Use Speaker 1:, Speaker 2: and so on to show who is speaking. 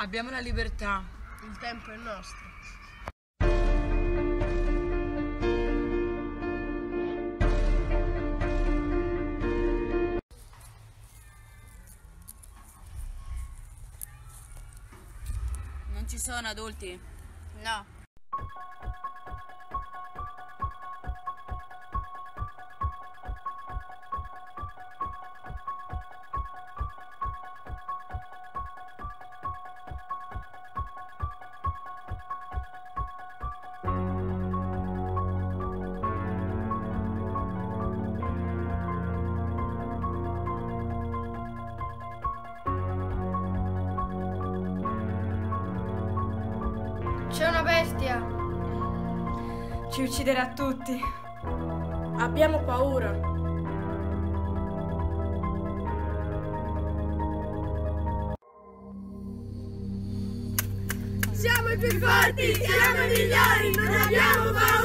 Speaker 1: Abbiamo la libertà.
Speaker 2: Il tempo è nostro.
Speaker 3: Non ci sono adulti?
Speaker 4: No.
Speaker 5: C'è una bestia. Ci ucciderà tutti.
Speaker 2: Abbiamo paura. Siamo i più forti, siamo i migliori, non abbiamo paura!